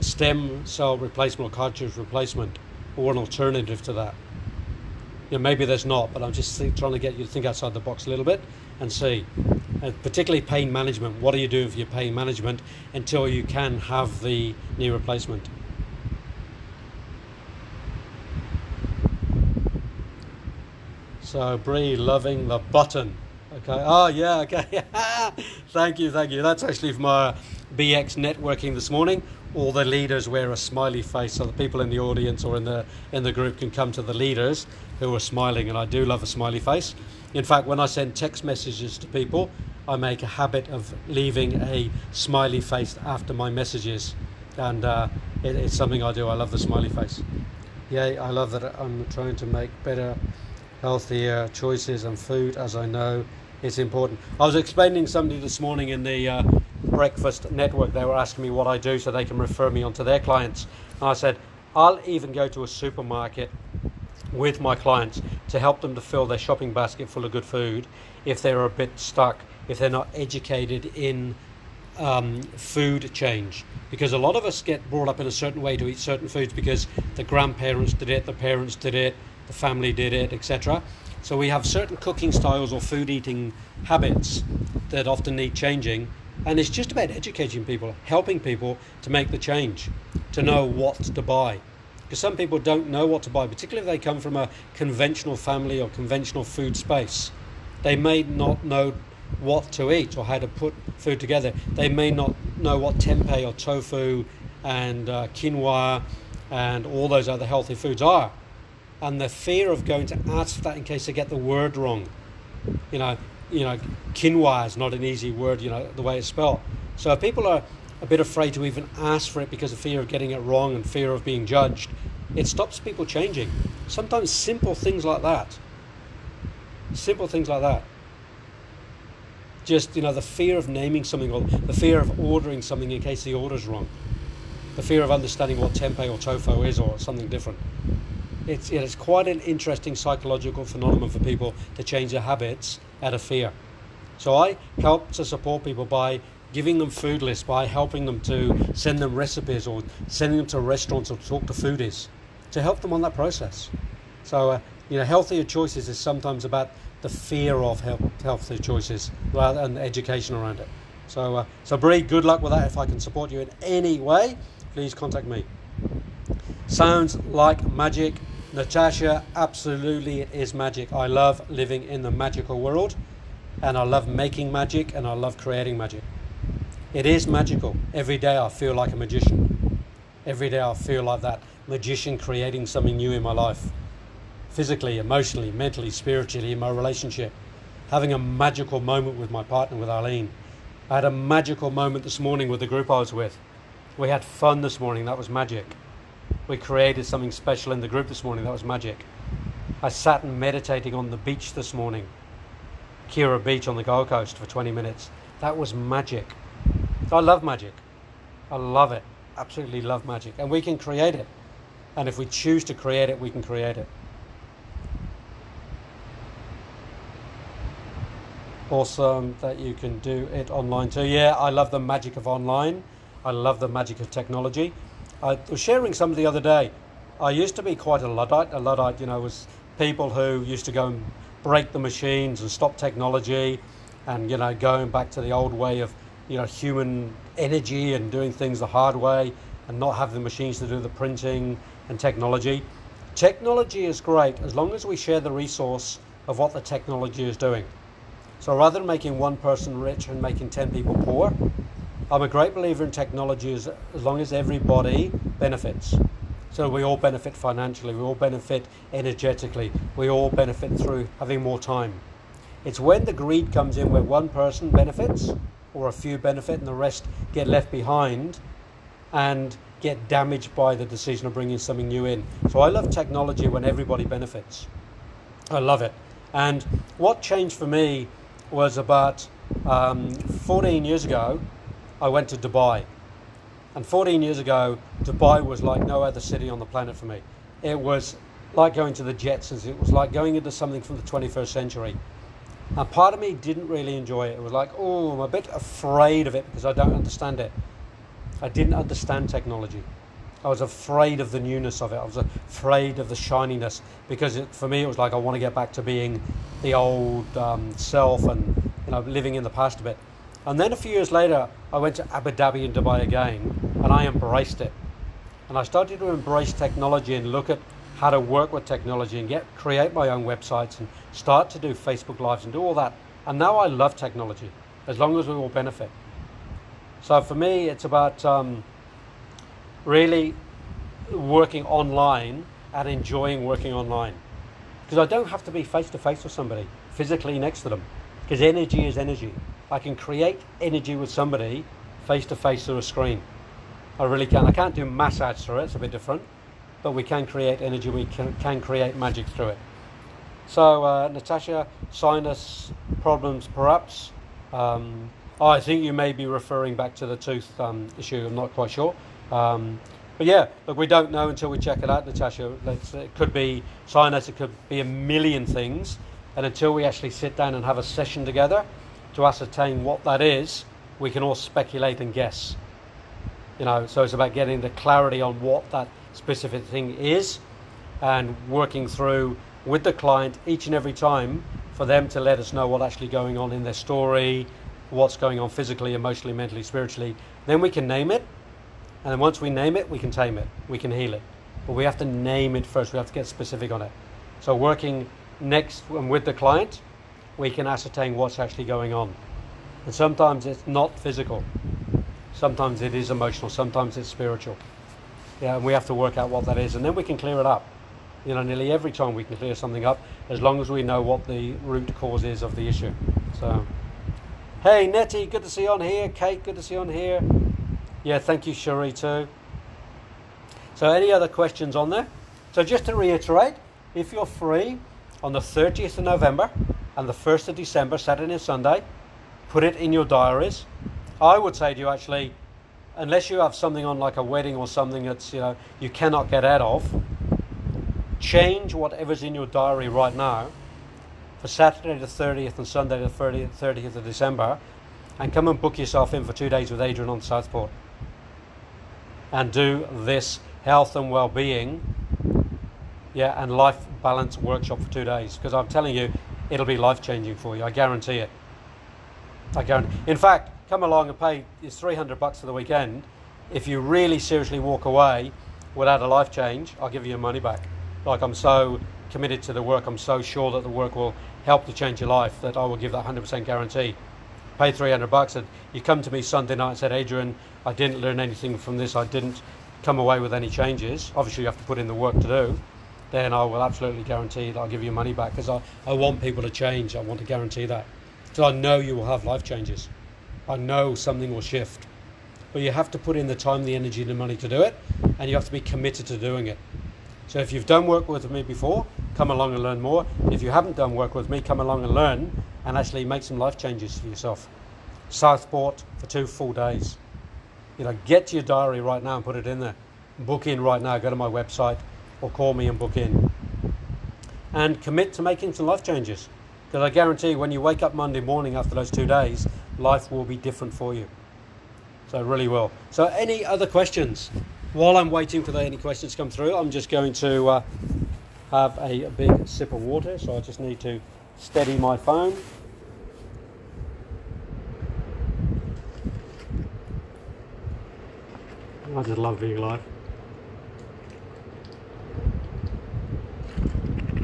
stem cell replacement or cartilage replacement or an alternative to that? You know, maybe there's not, but I'm just think, trying to get you to think outside the box a little bit and see. Particularly pain management. What do you do for your pain management until you can have the knee replacement? So Bree loving the button. Okay. Oh yeah. Okay. *laughs* thank you. Thank you. That's actually from our BX networking this morning. All the leaders wear a smiley face, so the people in the audience or in the in the group can come to the leaders who are smiling. And I do love a smiley face. In fact, when I send text messages to people, I make a habit of leaving a smiley face after my messages, and uh, it, it's something I do. I love the smiley face. Yay! I love that I'm trying to make better healthier choices and food, as I know it's important. I was explaining somebody this morning in the uh, breakfast network. They were asking me what I do so they can refer me on to their clients. And I said, I'll even go to a supermarket with my clients to help them to fill their shopping basket full of good food if they're a bit stuck, if they're not educated in um, food change. Because a lot of us get brought up in a certain way to eat certain foods because the grandparents did it, the parents did it, the family did it, etc. So we have certain cooking styles or food eating habits that often need changing. And it's just about educating people, helping people to make the change, to know what to buy. Because some people don't know what to buy, particularly if they come from a conventional family or conventional food space. They may not know what to eat or how to put food together. They may not know what tempeh or tofu and uh, quinoa and all those other healthy foods are and the fear of going to ask for that in case they get the word wrong. You know, you know, quinoa is not an easy word. You know the way it's spelled. So if people are a bit afraid to even ask for it because of fear of getting it wrong and fear of being judged. It stops people changing. Sometimes simple things like that. Simple things like that. Just you know the fear of naming something or the fear of ordering something in case the order's wrong. The fear of understanding what tempeh or tofu is or something different it's, it's quite an interesting psychological phenomenon for people to change their habits out of fear. So I help to support people by giving them food lists, by helping them to send them recipes or sending them to restaurants or talk to foodies to help them on that process. So, uh, you know, healthier choices is sometimes about the fear of health, healthier choices rather than education around it. So, uh, so Bree, good luck with that. If I can support you in any way, please contact me. Sounds like magic. Natasha, absolutely it is magic. I love living in the magical world and I love making magic and I love creating magic. It is magical. Every day I feel like a magician. Every day I feel like that magician creating something new in my life. Physically, emotionally, mentally, spiritually, in my relationship. Having a magical moment with my partner, with Arlene. I had a magical moment this morning with the group I was with. We had fun this morning. That was magic we created something special in the group this morning. That was magic. I sat and meditating on the beach this morning, Kirra Beach on the Gold Coast for 20 minutes. That was magic. I love magic. I love it. Absolutely love magic. And we can create it. And if we choose to create it, we can create it. Awesome that you can do it online too. Yeah, I love the magic of online. I love the magic of technology. I was sharing some of the other day. I used to be quite a Luddite. A Luddite, you know, was people who used to go and break the machines and stop technology and, you know, going back to the old way of, you know, human energy and doing things the hard way and not have the machines to do the printing and technology. Technology is great as long as we share the resource of what the technology is doing. So rather than making one person rich and making 10 people poor, I'm a great believer in technology as, as long as everybody benefits. So we all benefit financially, we all benefit energetically, we all benefit through having more time. It's when the greed comes in where one person benefits or a few benefit and the rest get left behind and get damaged by the decision of bringing something new in. So I love technology when everybody benefits. I love it. And what changed for me was about um, 14 years ago, I went to Dubai. And 14 years ago, Dubai was like no other city on the planet for me. It was like going to the Jetsons. It was like going into something from the 21st century. And part of me didn't really enjoy it. It was like, oh, I'm a bit afraid of it because I don't understand it. I didn't understand technology. I was afraid of the newness of it. I was afraid of the shininess because it, for me it was like I want to get back to being the old um, self and you know living in the past a bit. And then a few years later, I went to Abu Dhabi and Dubai again, and I embraced it. And I started to embrace technology and look at how to work with technology and get create my own websites and start to do Facebook lives and do all that. And now I love technology, as long as we all benefit. So for me, it's about um, really working online and enjoying working online. Because I don't have to be face to face with somebody, physically next to them. Because energy is energy. I can create energy with somebody face to face through a screen. I really can. I can't do massage through it, it's a bit different. But we can create energy, we can, can create magic through it. So, uh, Natasha, sinus problems perhaps. Um, I think you may be referring back to the tooth um, issue, I'm not quite sure. Um, but yeah, look, we don't know until we check it out, Natasha. Let's, it could be sinus, it could be a million things. And until we actually sit down and have a session together to ascertain what that is, we can all speculate and guess. You know, so it's about getting the clarity on what that specific thing is and working through with the client each and every time for them to let us know what's actually going on in their story, what's going on physically, emotionally, mentally, spiritually. Then we can name it and then once we name it, we can tame it, we can heal it. But we have to name it first, we have to get specific on it. So, working next and with the client, we can ascertain what's actually going on. And sometimes it's not physical, sometimes it is emotional, sometimes it's spiritual. Yeah, and we have to work out what that is, and then we can clear it up. You know, nearly every time we can clear something up as long as we know what the root cause is of the issue. So, hey, Nettie, good to see you on here. Kate, good to see you on here. Yeah, thank you, Cherie, too. So, any other questions on there? So, just to reiterate, if you're free on the 30th of November and the 1st of December, Saturday and Sunday, put it in your diaries. I would say to you, actually, unless you have something on like a wedding or something that's you know you cannot get out of, change whatever's in your diary right now for Saturday the 30th and Sunday the 30th, 30th of December, and come and book yourself in for two days with Adrian on Southport and do this health and well-being yeah and life balance workshop for two days because i'm telling you it'll be life changing for you i guarantee it. I guarantee in fact come along and pay it's 300 bucks for the weekend. If you really seriously walk away without a life change i'll give you your money back. Like i'm so committed to the work i'm so sure that the work will help to change your life that i will give that 100% guarantee. Pay 300 bucks and you come to me Sunday night and said, Adrian, I didn't learn anything from this, I didn't come away with any changes. Obviously, you have to put in the work to do. Then I will absolutely guarantee that I'll give you money back because I, I want people to change. I want to guarantee that. So I know you will have life changes. I know something will shift. But you have to put in the time, the energy, the money to do it, and you have to be committed to doing it. So if you've done work with me before, come along and learn more. If you haven't done work with me, come along and learn and actually make some life changes for yourself. Southport for two full days. You know, get to your diary right now and put it in there. Book in right now. Go to my website or call me and book in. And commit to making some life changes. Because I guarantee when you wake up Monday morning after those two days, life will be different for you. So really will. So any other questions? While I'm waiting for the, any questions to come through, I'm just going to uh, have a, a big sip of water. So I just need to steady my phone. I just love being live.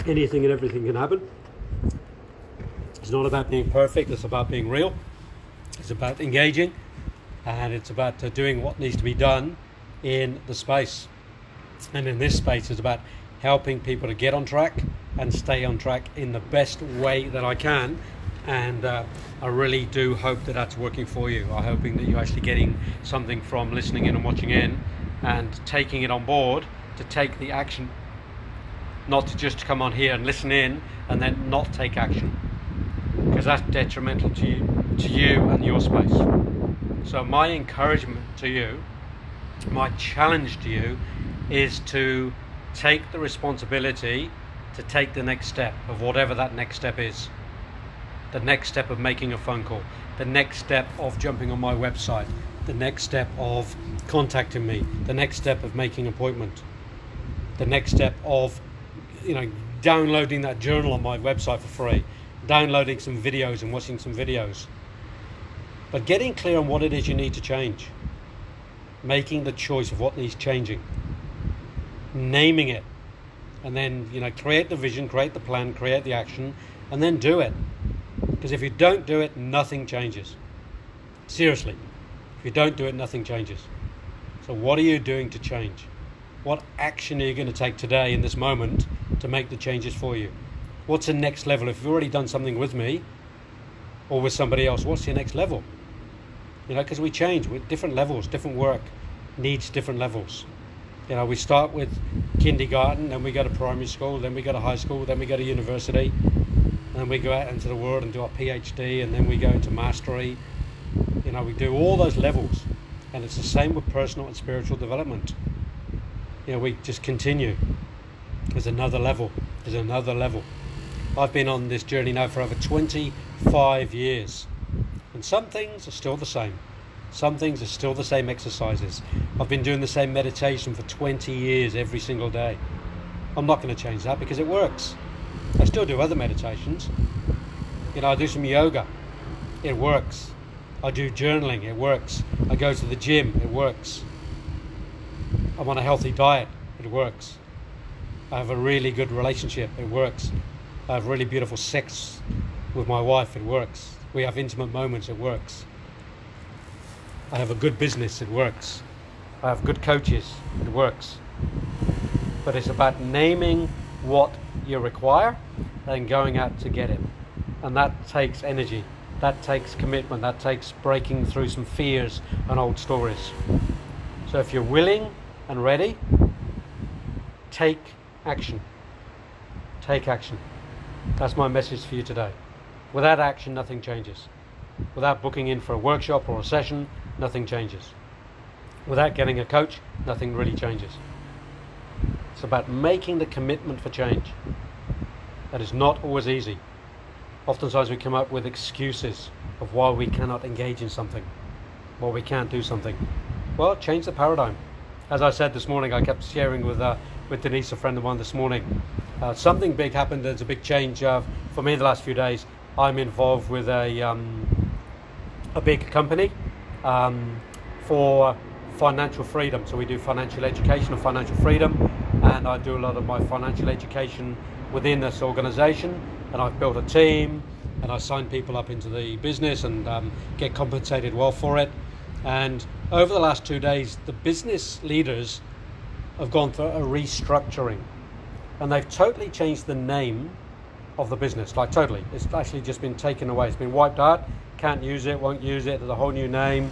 Anything and everything can happen. It's not about being perfect, it's about being real. It's about engaging and it's about uh, doing what needs to be done in the space. And in this space, it's about helping people to get on track and stay on track in the best way that I can. And uh, I really do hope that that's working for you. I'm hoping that you're actually getting something from listening in and watching in and taking it on board to take the action, not to just come on here and listen in and then not take action, because that's detrimental to you, to you and your space. So my encouragement to you, my challenge to you, is to take the responsibility to take the next step of whatever that next step is. The next step of making a phone call, the next step of jumping on my website, the next step of contacting me, the next step of making an appointment, the next step of you know downloading that journal on my website for free, downloading some videos and watching some videos. But getting clear on what it is you need to change, making the choice of what needs changing, naming it, and then you know create the vision, create the plan, create the action, and then do it. Because if you don't do it, nothing changes. Seriously, if you don't do it, nothing changes. So what are you doing to change? What action are you going to take today in this moment to make the changes for you? What's the next level? If you've already done something with me or with somebody else, what's your next level? You know, because we change with different levels, different work needs different levels. You know, we start with kindergarten, then we go to primary school, then we go to high school, then we go to university, and then we go out into the world and do our PhD, and then we go into mastery. You know, we do all those levels, and it's the same with personal and spiritual development. You know, we just continue. There's another level. There's another level. I've been on this journey now for over 25 years, and some things are still the same. Some things are still the same exercises. I've been doing the same meditation for 20 years every single day. I'm not going to change that because it works. I still do other meditations. You know, I do some yoga. It works. I do journaling. It works. I go to the gym. It works. I'm on a healthy diet. It works. I have a really good relationship. It works. I have really beautiful sex with my wife. It works. We have intimate moments. It works. I have a good business, it works. I have good coaches, it works. But it's about naming what you require and going out to get it. And that takes energy, that takes commitment, that takes breaking through some fears and old stories. So if you're willing and ready, take action. Take action. That's my message for you today. Without action, nothing changes. Without booking in for a workshop or a session, nothing changes. Without getting a coach, nothing really changes. It's about making the commitment for change. That is not always easy. Oftentimes we come up with excuses of why we cannot engage in something, why we can't do something. Well, change the paradigm. As I said this morning, I kept sharing with uh, with Denise, a friend of mine, this morning. Uh, something big happened. There's a big change uh, for me the last few days. I'm involved with a um, a big company um, for financial freedom. So we do financial education and financial freedom, and I do a lot of my financial education within this organisation. And I've built a team, and I sign people up into the business and um, get compensated well for it. And over the last two days, the business leaders have gone through a restructuring, and they've totally changed the name of the business. Like totally, it's actually just been taken away. It's been wiped out can't use it, won't use it, there's a whole new name.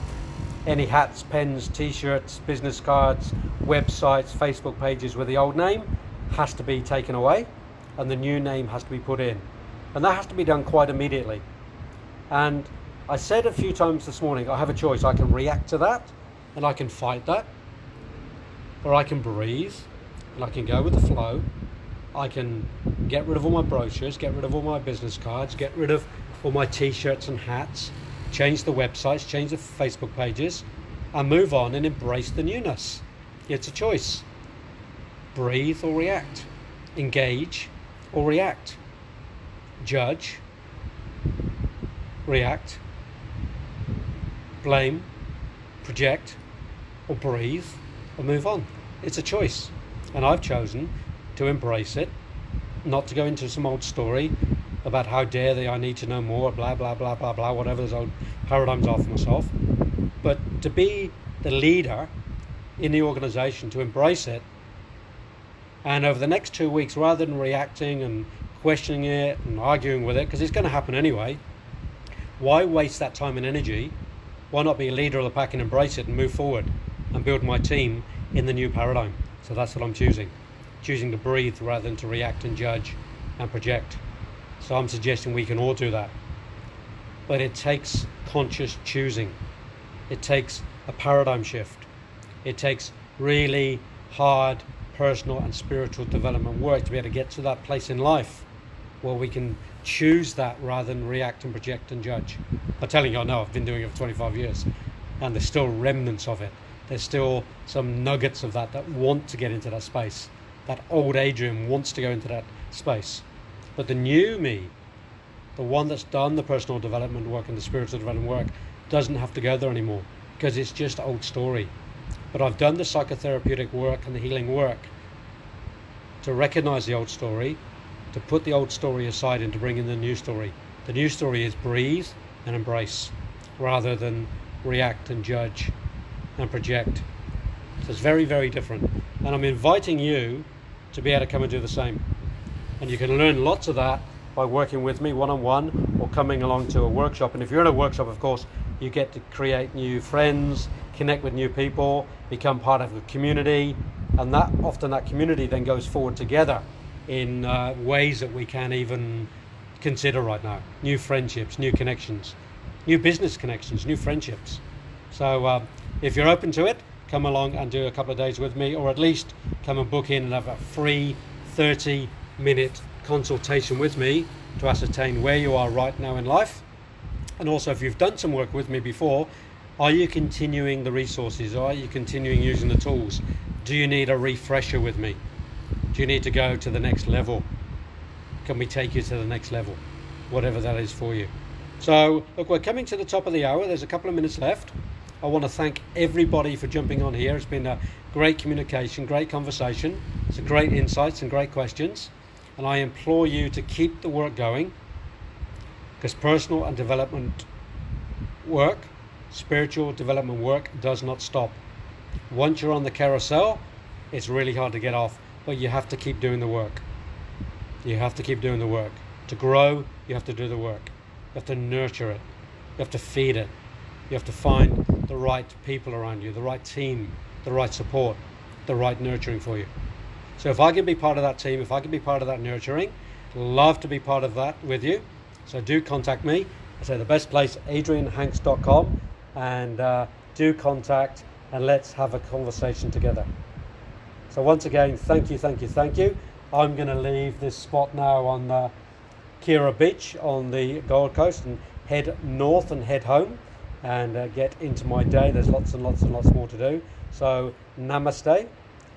Any hats, pens, t shirts, business cards, websites, Facebook pages with the old name has to be taken away and the new name has to be put in. And that has to be done quite immediately. And I said a few times this morning, I have a choice. I can react to that and I can fight that, or I can breathe and I can go with the flow. I can get rid of all my brochures, get rid of all my business cards, get rid of all my t-shirts and hats, change the websites, change the Facebook pages, and move on and embrace the newness. It's a choice. Breathe or react. Engage or react. Judge. React. Blame. Project. Or breathe or move on. It's a choice. And I've chosen to embrace it not to go into some old story about how dare they, I need to know more, blah, blah, blah, blah, blah, whatever those old paradigms are for myself. But to be the leader in the organization, to embrace it, and over the next two weeks, rather than reacting and questioning it and arguing with it, because it's going to happen anyway, why waste that time and energy? Why not be a leader of the pack and embrace it and move forward and build my team in the new paradigm? So that's what I'm choosing. Choosing to breathe rather than to react and judge and project. So I'm suggesting we can all do that. But it takes conscious choosing. It takes a paradigm shift. It takes really hard personal and spiritual development work to be able to get to that place in life where we can choose that rather than react and project and judge. I'm telling you, I know I've been doing it for 25 years and there's still remnants of it. There's still some nuggets of that that want to get into that space. That old Adrian wants to go into that space. But the new me, the one that's done the personal development work and the spiritual development work, doesn't have to go there anymore because it's just old story. But I've done the psychotherapeutic work and the healing work to recognize the old story, to put the old story aside and to bring in the new story. The new story is breathe and embrace rather than react and judge and project. So it's very, very different. And I'm inviting you to be able to come and do the same. And you can learn lots of that by working with me one on one or coming along to a workshop. And if you're in a workshop, of course, you get to create new friends, connect with new people, become part of a community, and that often that community then goes forward together in uh, ways that we can't even consider right now. New friendships, new connections, new business connections, new friendships. So uh, if you're open to it, come along and do a couple of days with me, or at least come and book in and have a free 30 minute consultation with me to ascertain where you are right now in life. And also, if you've done some work with me before, are you continuing the resources? Are you continuing using the tools? Do you need a refresher with me? Do you need to go to the next level? Can we take you to the next level? Whatever that is for you. So, look, we're coming to the top of the hour. There's a couple of minutes left. I want to thank everybody for jumping on here. It's been a great communication, great conversation, some great insights and great questions and I implore you to keep the work going because personal and development work, spiritual development work does not stop. Once you're on the carousel, it's really hard to get off, but you have to keep doing the work. You have to keep doing the work. To grow, you have to do the work. You have to nurture it. You have to feed it. You have to find the right people around you, the right team, the right support, the right nurturing for you. So if I can be part of that team, if I can be part of that nurturing, love to be part of that with you. So do contact me. I say the best place, adrianhanks.com, and uh, do contact and let's have a conversation together. So once again, thank you, thank you, thank you. I'm going to leave this spot now on uh, Kirra Beach on the Gold Coast and head north and head home and uh, get into my day. There's lots and lots and lots more to do. So namaste.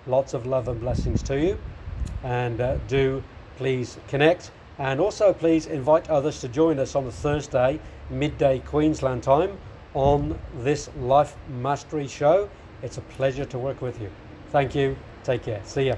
Lots of love and blessings to you. And uh, do please connect. And also, please invite others to join us on the Thursday, midday Queensland time, on this Life Mastery show. It's a pleasure to work with you. Thank you. Take care. See ya.